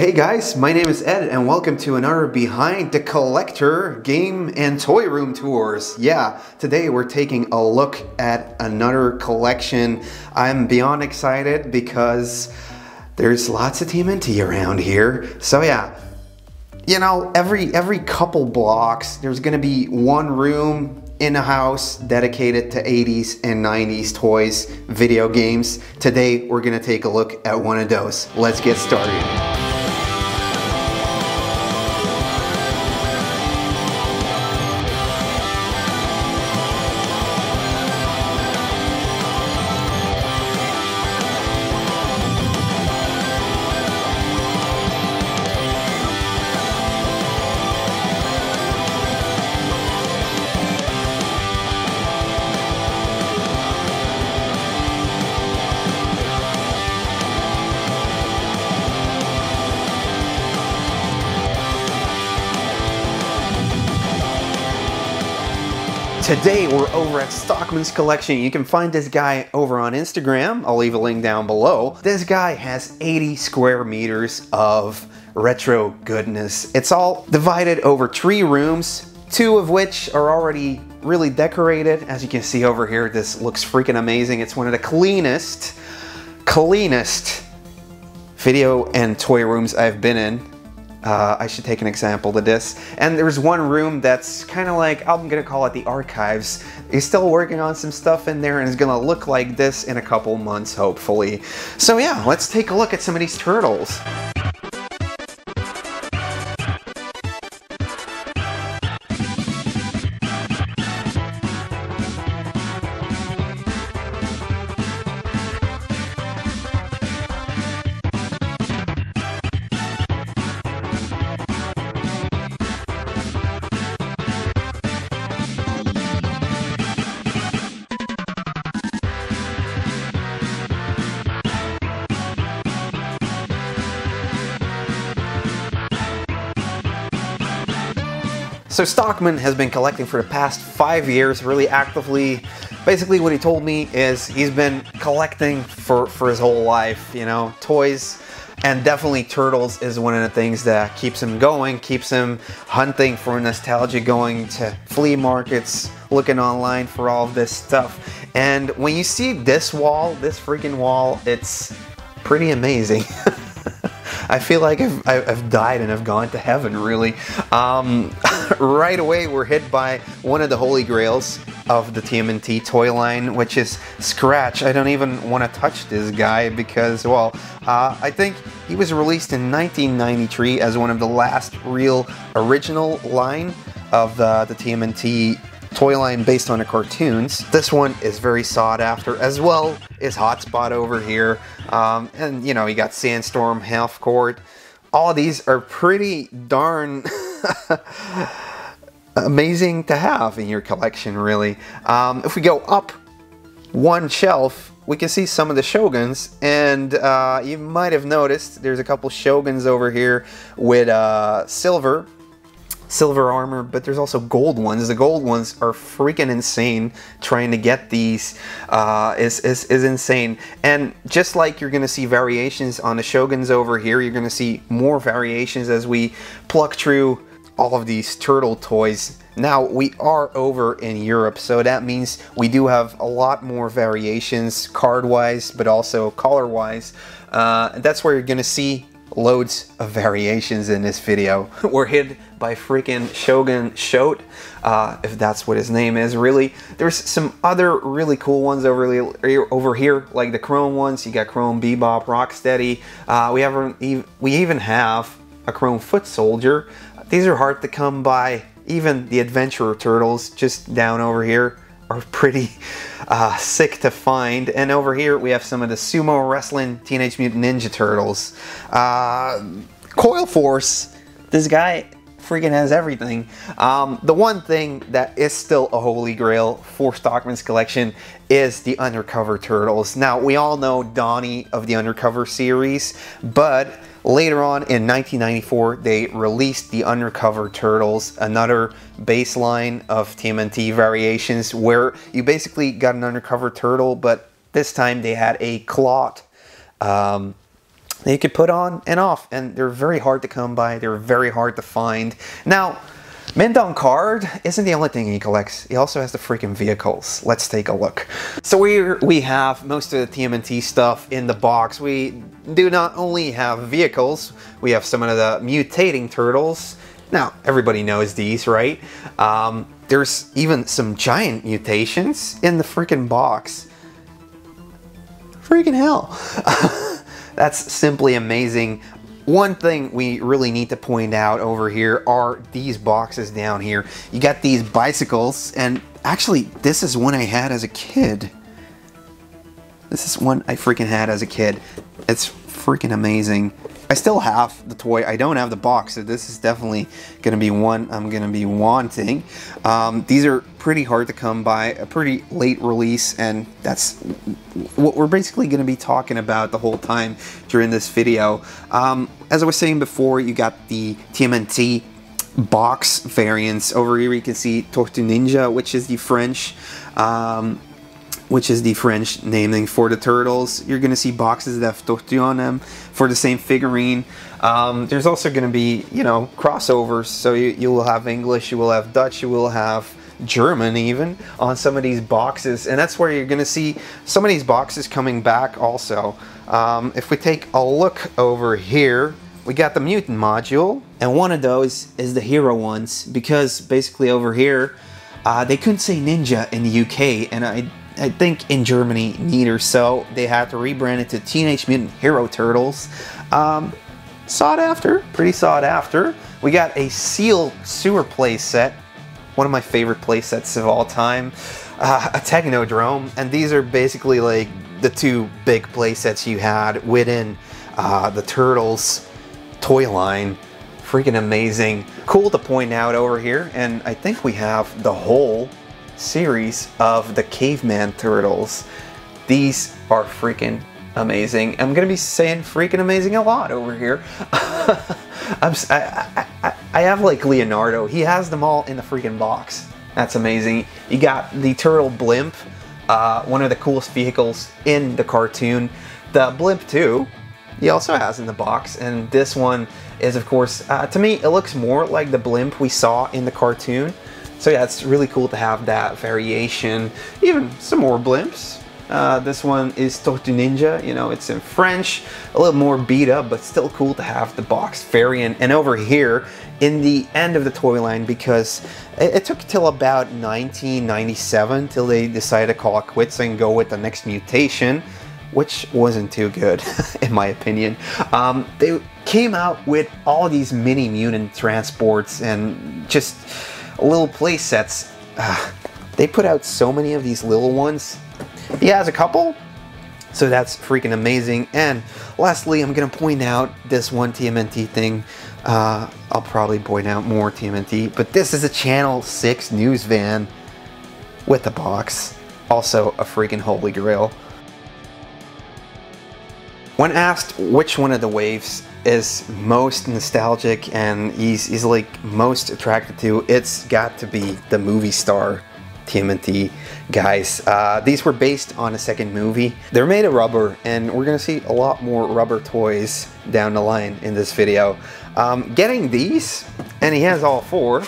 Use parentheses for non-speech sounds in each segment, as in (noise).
Hey guys, my name is Ed and welcome to another Behind the Collector game and toy room tours. Yeah, today we're taking a look at another collection. I'm beyond excited because there's lots of TMNT around here. So yeah, you know, every every couple blocks there's gonna be one room in a house dedicated to 80s and 90s toys, video games. Today we're gonna take a look at one of those. Let's get started. Today we're over at Stockman's Collection. You can find this guy over on Instagram. I'll leave a link down below. This guy has 80 square meters of retro goodness. It's all divided over three rooms, two of which are already really decorated. As you can see over here, this looks freaking amazing. It's one of the cleanest, cleanest video and toy rooms I've been in. Uh, I should take an example to this. And there's one room that's kind of like, I'm gonna call it the archives. He's still working on some stuff in there and it's gonna look like this in a couple months, hopefully. So yeah, let's take a look at some of these turtles. So Stockman has been collecting for the past five years, really actively. Basically what he told me is he's been collecting for, for his whole life, you know, toys and definitely turtles is one of the things that keeps him going, keeps him hunting for nostalgia, going to flea markets, looking online for all this stuff. And when you see this wall, this freaking wall, it's pretty amazing. (laughs) I feel like I've, I've died and I've gone to heaven, really. Um, (laughs) right away, we're hit by one of the holy grails of the TMNT toy line, which is Scratch. I don't even want to touch this guy because, well, uh, I think he was released in 1993 as one of the last real original line of the, the TMNT toy line based on the cartoons. This one is very sought after, as well as Hotspot over here. Um, and, you know, you got Sandstorm, Half Court. All these are pretty darn (laughs) amazing to have in your collection, really. Um, if we go up one shelf, we can see some of the Shoguns, and uh, you might have noticed there's a couple Shoguns over here with uh, silver silver armor, but there's also gold ones. The gold ones are freaking insane. Trying to get these uh, is, is, is insane. And just like you're going to see variations on the Shoguns over here, you're going to see more variations as we pluck through all of these turtle toys. Now, we are over in Europe, so that means we do have a lot more variations card-wise, but also color-wise. Uh, that's where you're going to see loads of variations in this video. (laughs) We're hit by freaking Shogun Shote, uh, if that's what his name is, really. There's some other really cool ones over, over here, like the Chrome ones. You got Chrome Bebop, Rocksteady. Uh, we, have, we even have a Chrome Foot Soldier. These are hard to come by. Even the Adventurer Turtles, just down over here, are pretty uh, sick to find. And over here we have some of the sumo wrestling Teenage Mutant Ninja Turtles. Uh, Coil Force, this guy freaking has everything. Um, the one thing that is still a holy grail for Stockman's collection is the Undercover Turtles. Now, we all know Donnie of the Undercover series, but later on in 1994, they released the Undercover Turtles, another baseline of TMNT variations where you basically got an Undercover Turtle, but this time they had a cloth um, that you could put on and off. And they're very hard to come by. They're very hard to find. Now, Mint on Card isn't the only thing he collects. He also has the freaking vehicles. Let's take a look. So we we have most of the TMNT stuff in the box. We do not only have vehicles, we have some of the mutating turtles. Now, everybody knows these, right? Um, there's even some giant mutations in the freaking box. Freaking hell. (laughs) That's simply amazing. One thing we really need to point out over here are these boxes down here. You got these bicycles, and actually, this is one I had as a kid. This is one I freaking had as a kid. It's freaking amazing. I still have the toy. I don't have the box, so this is definitely going to be one I'm going to be wanting. Um, these are pretty hard to come by, a pretty late release, and that's what we're basically going to be talking about the whole time during this video. Um, as I was saying before, you got the TMNT box variants. Over here you can see Tortue Ninja, which is the French um, which is the French naming for the turtles. You're going to see boxes that have tortue on them for the same figurine. Um, there's also going to be, you know, crossovers. So you, you will have English, you will have Dutch, you will have German even on some of these boxes. And that's where you're going to see some of these boxes coming back also. Um, if we take a look over here, we got the mutant module. And one of those is the hero ones because basically over here, uh, they couldn't say ninja in the UK and I I think in Germany neither, so they had to rebrand it to Teenage Mutant Hero Turtles. Um, sought after, pretty sought after. We got a Seal Sewer playset, one of my favorite playsets of all time, uh, a Technodrome, and these are basically like the two big playsets you had within uh, the Turtles toy line. Freaking amazing. Cool to point out over here, and I think we have the whole series of the caveman turtles. These are freaking amazing. I'm gonna be saying freaking amazing a lot over here. (laughs) I'm, I, I, I have like Leonardo. He has them all in the freaking box. That's amazing. You got the turtle blimp, uh, one of the coolest vehicles in the cartoon. The blimp too, he also has in the box. And this one is of course, uh, to me, it looks more like the blimp we saw in the cartoon. So yeah, it's really cool to have that variation. Even some more blimps. Uh, this one is Tortue Ninja, you know, it's in French, a little more beat up, but still cool to have the box variant. And over here, in the end of the toy line, because it, it took till about 1997 till they decided to call it quits and go with the next mutation, which wasn't too good, (laughs) in my opinion. Um, they came out with all these mini mutant transports and just little play sets. Uh, they put out so many of these little ones. He has a couple, so that's freaking amazing. And lastly, I'm going to point out this one TMNT thing. Uh, I'll probably point out more TMNT, but this is a Channel 6 news van with a box. Also a freaking holy grail. When asked which one of the waves is most nostalgic and he's, he's like most attracted to, it's got to be the movie star TMNT guys. Uh, these were based on a second movie. They're made of rubber and we're gonna see a lot more rubber toys down the line in this video. Um, getting these, and he has all four,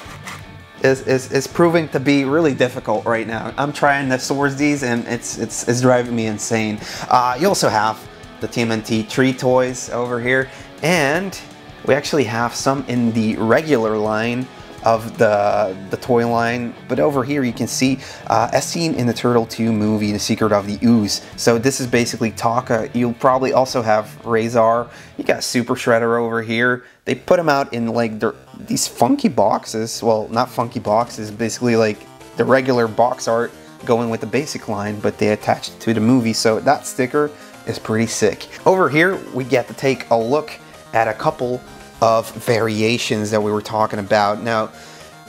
is, is, is proving to be really difficult right now. I'm trying to source these and it's, it's, it's driving me insane. Uh, you also have the TMNT tree toys over here. And we actually have some in the regular line of the, the toy line. But over here you can see, uh, as seen in the Turtle 2 movie, The Secret of the Ooze. So this is basically Tokka. You'll probably also have Rahzar. You got Super Shredder over here. They put them out in like these funky boxes. Well, not funky boxes, basically like the regular box art going with the basic line, but they attached it to the movie. So that sticker is pretty sick. Over here, we get to take a look at a couple of variations that we were talking about. Now,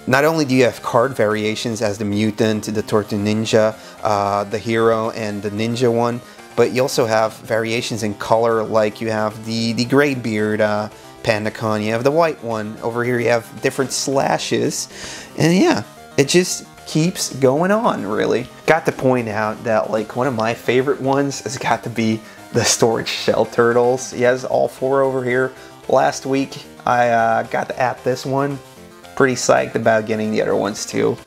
not only do you have card variations as the mutant, the Tortue Ninja, uh, the hero, and the ninja one, but you also have variations in color, like you have the, the gray beard uh, Panda Khan, you have the white one. Over here you have different slashes. And yeah, it just keeps going on, really. Got to point out that like one of my favorite ones has got to be the storage shell turtles. He has all four over here. Last week, I uh, got to add this one. Pretty psyched about getting the other ones too.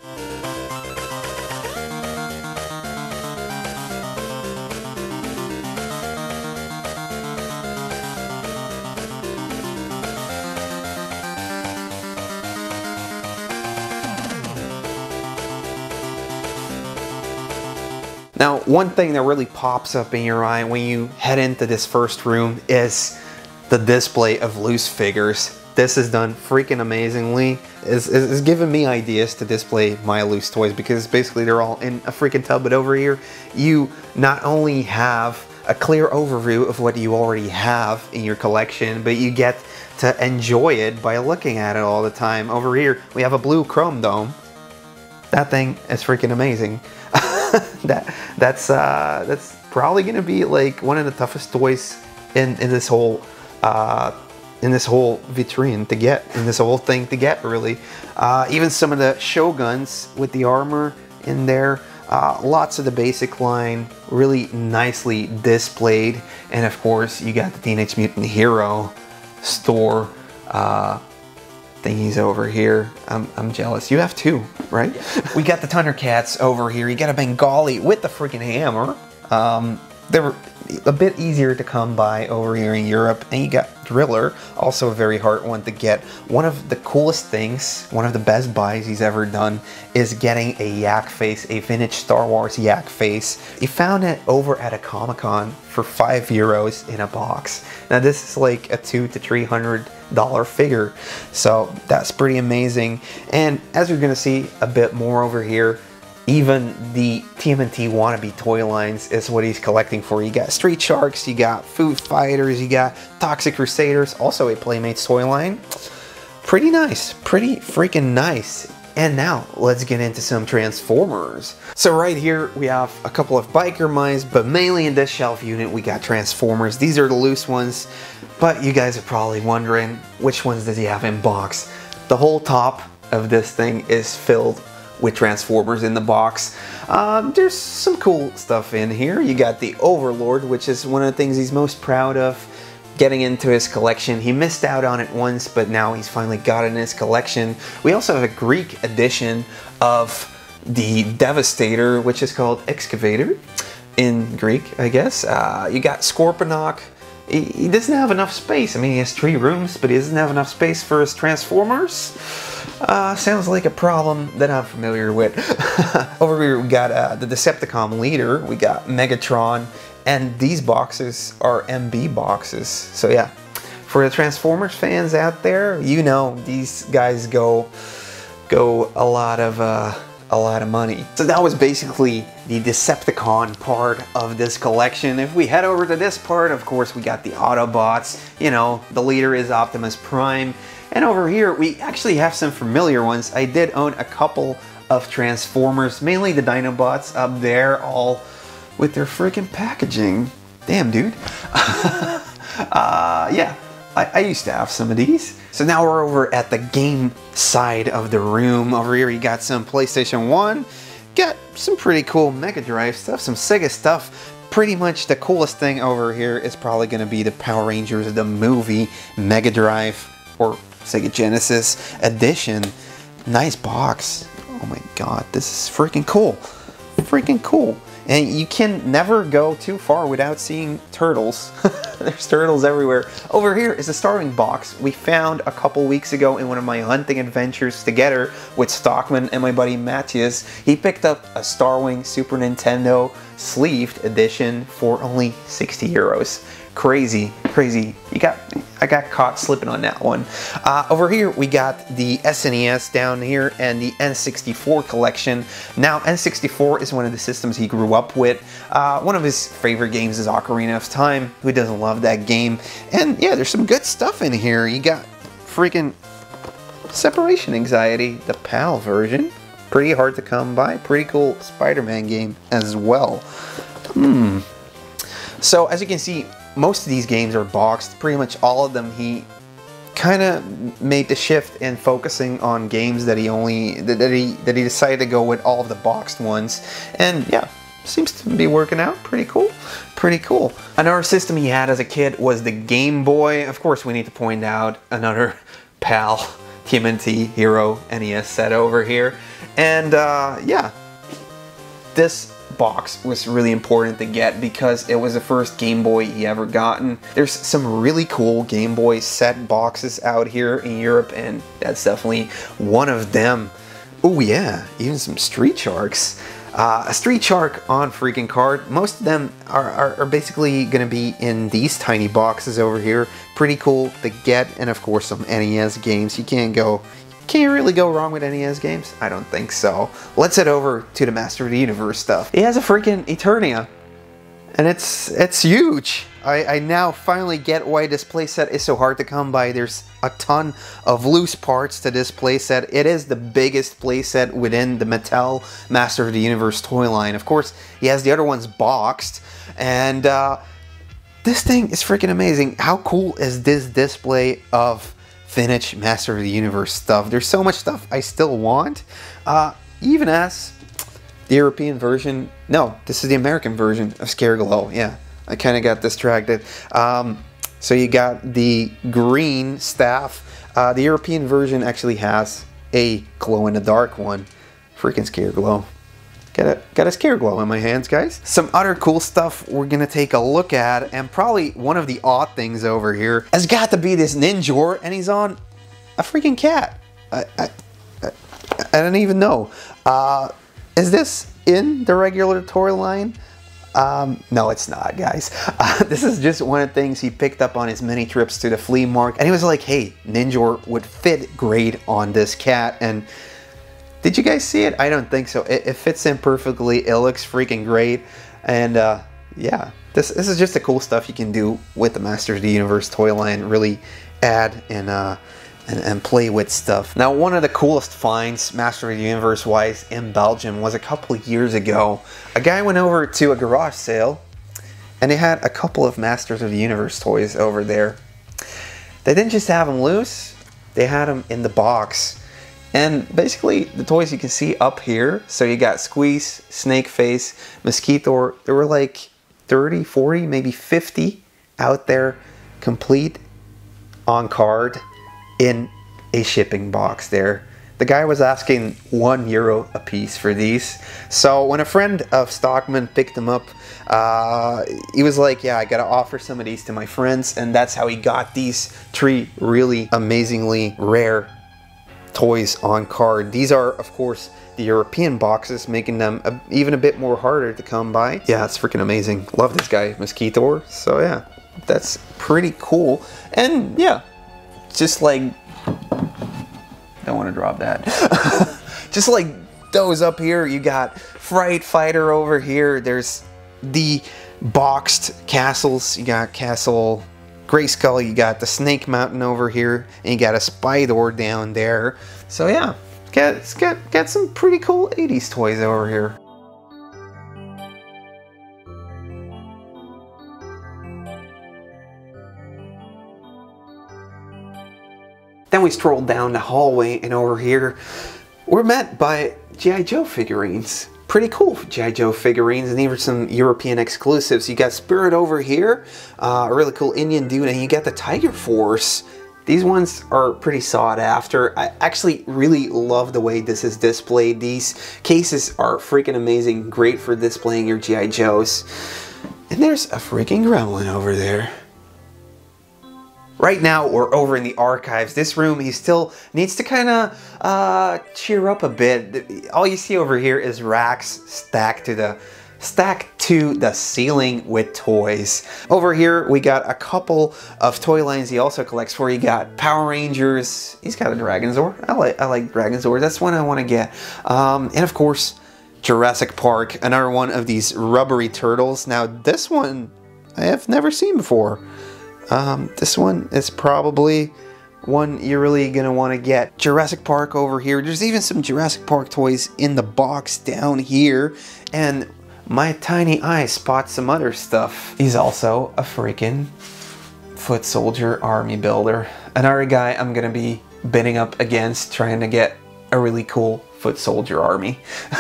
One thing that really pops up in your eye when you head into this first room is the display of loose figures. This is done freaking amazingly. It's, it's giving me ideas to display my loose toys because basically they're all in a freaking tub. But over here, you not only have a clear overview of what you already have in your collection, but you get to enjoy it by looking at it all the time. Over here, we have a blue chrome dome. That thing is freaking amazing. (laughs) that that's uh, that's probably gonna be like one of the toughest toys in in this whole uh, in this whole vitrine to get in this whole thing to get really. Uh, even some of the shoguns with the armor in there. Uh, lots of the basic line really nicely displayed and of course you got the Teenage Mutant Hero store uh, thingies over here. I'm, I'm jealous. You have two, right? we got the Thundercats over here. You got a Bengali with the freaking hammer. Um, they were a bit easier to come by over here in Europe. And you got Driller, also a very hard one to get. One of the coolest things, one of the best buys he's ever done is getting a yak face, a vintage Star Wars yak face. He found it over at a Comic Con for five euros in a box. Now this is like a two to three hundred dollar figure. So that's pretty amazing. And as we're gonna see a bit more over here, even the TMNT wannabe toy lines is what he's collecting for. You got Street Sharks, you got Food Fighters, you got Toxic Crusaders, also a Playmates toy line. Pretty nice, pretty freaking nice. And now let's get into some Transformers. So right here we have a couple of Biker Mice, but mainly in this shelf unit we got Transformers. These are the loose ones, but you guys are probably wondering which ones does he have in box. The whole top of this thing is filled with Transformers in the box. Um, there's some cool stuff in here. You got the Overlord, which is one of the things he's most proud of getting into his collection. He missed out on it once, but now he's finally got it in his collection. We also have a Greek edition of the Devastator, which is called Excavator in Greek, I guess. Uh, you got Scorponok. He, doesn't have enough space. I mean, he has three rooms, but he doesn't have enough space for his Transformers. Uh, sounds like a problem that I'm familiar with. (laughs) Over here we got uh, the Decepticon leader, we got Megatron, and these boxes are MB boxes. So yeah, for the Transformers fans out there, you know these guys go go a lot of uh, a lot of money. So that was basically the Decepticon part of this collection. If we head over to this part, of course, we got the Autobots. You know, the leader is Optimus Prime. And over here, we actually have some familiar ones. I did own a couple of Transformers, mainly the Dinobots up there, all with their freaking packaging. Damn, dude. (laughs) uh, yeah, I, I, used to have some of these. So now we're over at the game side of the room. Over here, you got some PlayStation 1, got some pretty cool Mega Drive stuff, some Sega stuff. Pretty much the coolest thing over here is probably going to be the Power Rangers, the movie Mega Drive, or Sega Genesis edition. Nice box. Oh my god, this is freaking cool. Freaking cool. And you can never go too far without seeing turtles. (laughs) There's turtles everywhere. Over here is a Starwing box we found a couple weeks ago in one of my hunting adventures together with Stockman and my buddy Matthias. He picked up a Starwing Super Nintendo sleeved edition for only 60 euros crazy, crazy. You got, I got caught slipping on that one. Uh, over here, we got the SNES down here and the N64 collection. Now, N64 is one of the systems he grew up with. Uh, one of his favorite games is Ocarina of Time. Who doesn't love that game? And yeah, there's some good stuff in here. You got freaking Separation Anxiety, the PAL version. Pretty hard to come by. Pretty cool Spider-Man game as well. Hmm. So as you can see, most of these games are boxed. Pretty much all of them he kind of made the shift in focusing on games that he only that he that he decided to go with all of the boxed ones. And yeah, seems to be working out. Pretty cool. Pretty cool. Another system he had as a kid was the Game Boy. Of course, we need to point out another (laughs) PAL TMNT Hero NES set over here. And uh, yeah, this box was really important to get because it was the first Game Boy he ever gotten. There's some really cool Game Boy set boxes out here in Europe and that's definitely one of them. Oh yeah, even some Street Sharks. Uh, a Street Shark on freaking card. Most of them are, are, are basically going to be in these tiny boxes over here. Pretty cool to get, and of course some NES games. You can't go can you really go wrong with NES games? I don't think so. Let's head over to the Master of the Universe stuff. He has a freaking Eternia. And it's it's huge. I, I now finally get why this playset is so hard to come by. There's a ton of loose parts to this playset. It is the biggest playset within the Mattel Master of the Universe toy line. Of course, he has the other ones boxed. And uh, this thing is freaking amazing. How cool is this display of vintage Master of the Universe stuff. There's so much stuff I still want, uh, even as the European version. No, this is the American version of Scareglow. Yeah, I kind of got distracted. Um, so you got the green staff. Uh, the European version actually has a glow-in-the-dark one. Freaking Scareglow. Got a, got a Scareglow in my hands, guys. Some other cool stuff we're gonna take a look at, and probably one of the odd things over here has got to be this Ninjor, and he's on a freaking cat. I, I, I, I don't even know. Uh, is this in the regular toy line? Um, no, it's not, guys. (laughs) Uh, this is just one of the things he picked up on his many trips to the flea market. And he was like, hey, Ninjor would fit great on this cat. And did you guys see it? I don't think so. It, it fits in perfectly. It looks freaking great. And uh, yeah, this, this is just the cool stuff you can do with the Masters of the Universe toy line. Really add and, uh, and, and play with stuff. Now, one of the coolest finds, Master of the Universe wise, in Belgium was a couple years ago. A guy went over to a garage sale and they had a couple of Masters of the Universe toys over there. They didn't just have them loose, they had them in the box. And basically, the toys you can see up here, so you got Sqweeze, Snake Face, Mosquitor, there were like 30, 40, maybe 50 out there, complete on card in a shipping box there. The guy was asking one euro a piece for these. So when a friend of Stockman picked them up, uh, he was like, yeah, I gotta offer some of these to my friends. And that's how he got these three really amazingly rare toys on card. These are, of course, the European boxes, making them a, even a bit more harder to come by. Yeah, it's freaking amazing. Love this guy, Mosquitor. So yeah, that's pretty cool. And yeah, just like, don't want to drop that. (laughs) just like those up here, you got Fright Fighter over here. There's the boxed castles. You got Castle Grayskull, you got the Snake Mountain over here, and you got a Spydor down there. So yeah, got, got, got some pretty cool 80s toys over here. Then we strolled down the hallway and over here we're met by G.I. Joe figurines pretty cool G.I. Joe figurines and even some European exclusives. You got Spirit over here, uh, a really cool Indian dude, and you got the Tiger Force. These ones are pretty sought after. I actually really love the way this is displayed. These cases are freaking amazing, great for displaying your G.I. Joes. And there's a freaking gremlin over there. Right now, we're over in the archives. This room, he still needs to kind of uh, cheer up a bit. All you see over here is racks stacked to the stacked to the ceiling with toys. Over here, we got a couple of toy lines he also collects for. He got Power Rangers. He's got a Dragon Zord. I like, I like Dragon Zord. That's one I want to get. Um, and of course, Jurassic Park, another one of these rubbery turtles. Now, this one I have never seen before. Um, this one is probably one you're really gonna want to get. Jurassic Park over here. There's even some Jurassic Park toys in the box down here. And my tiny eye spots some other stuff. He's also a freaking foot soldier army builder. Another guy I'm gonna be bidding up against trying to get a really cool foot soldier army. (laughs)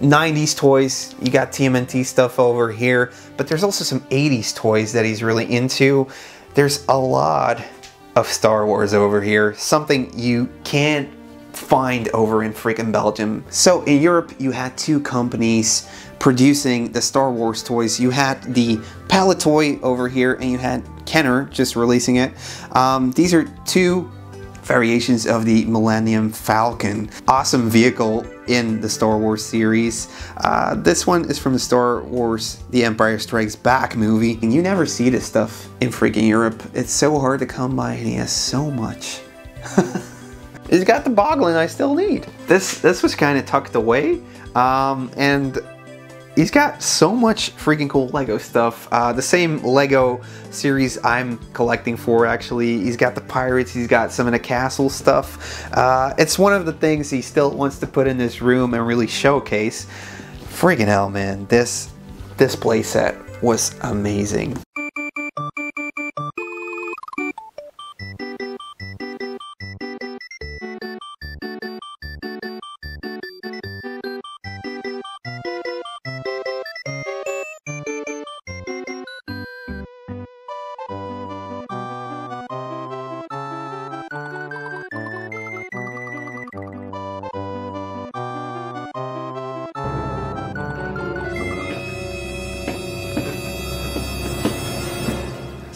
90s toys, you got TMNT stuff over here, but there's also some 80s toys that he's really into. There's a lot of Star Wars over here, something you can't find over in freaking Belgium. So in Europe, you had two companies producing the Star Wars toys. You had the Palitoy over here and you had Kenner just releasing it. Um, these are two variations of the Millennium Falcon. Awesome vehicle in the Star Wars series. Uh, this one is from the Star Wars The Empire Strikes Back movie. And you never see this stuff in freaking Europe. It's so hard to come by and he has so much. (laughs) He's got the boggling I still need. This this was kind of tucked away. Um, and he's got so much freaking cool Lego stuff. Uh, the same Lego series I'm collecting for actually. He's got the pirates, he's got some of the castle stuff. Uh, it's one of the things he still wants to put in this room and really showcase. Freaking hell, man. This, this playset was amazing.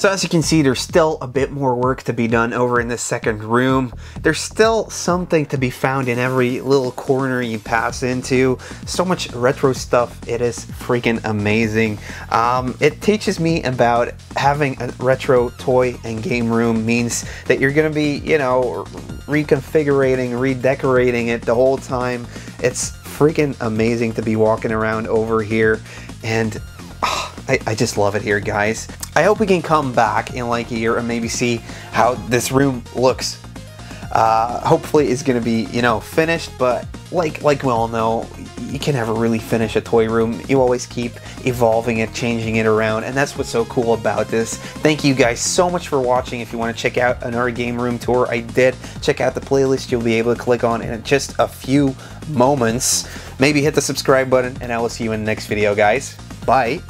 So as you can see, there's still a bit more work to be done over in this second room. There's still something to be found in every little corner you pass into. So much retro stuff. It is freaking amazing. Um, it teaches me about having a retro toy and game room means that you're going to be, you know, reconfiguring, redecorating it the whole time. It's freaking amazing to be walking around over here and I, I, just love it here, guys. I hope we can come back in like a year and maybe see how this room looks. Uh, hopefully it's gonna be, you know, finished, but like like we all know, you can never really finish a toy room. You always keep evolving it, changing it around, and that's what's so cool about this. Thank you guys so much for watching. If you want to check out another game room tour, I did. Check out the playlist you'll be able to click on in just a few moments. Maybe hit the subscribe button, and I will see you in the next video, guys. Bye.